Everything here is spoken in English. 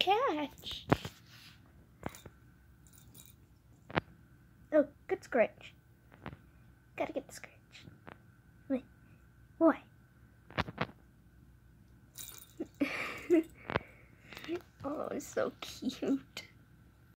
catch. Oh, good scratch. Gotta get the scratch. Wait, what? oh, it's so cute.